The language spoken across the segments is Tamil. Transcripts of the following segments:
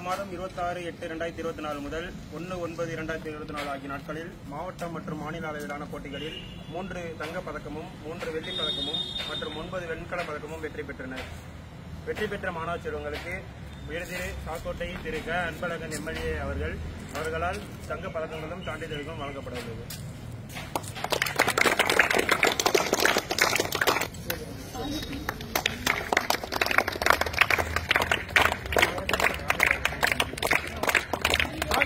மாதம் இருபத்தாறு எட்டு ரெண்டாயிரத்தி இருபத்தி நாலு முதல் ஒன்று ஒன்பது இரண்டாயிரத்தி இருபத்தி நாலு ஆகிய நாட்களில் மாவட்டம் மற்றும் மாநில அளவிலான போட்டிகளில் மூன்று தங்கப் பதக்கமும் மூன்று வெள்ளிப் பதக்கமும் மற்றும் ஒன்பது வெண்கல பதக்கமும் வெற்றி பெற்றனர் வெற்றி பெற்ற மாணவ செல்வங்களுக்கு உயர்திரு சாக்கோட்டை திரு க. அன்பழகன் எம்எல்ஏ அவர்கள் அவர்களால் தங்கப் பதக்கங்களும் சான்றிதழ்களும் வழங்கப்பட உள்ளது.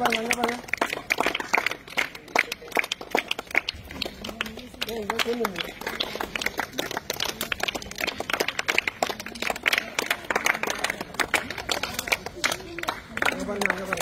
paga, ya paga. Hey, no tiene miedo. Ya paga, ya paga.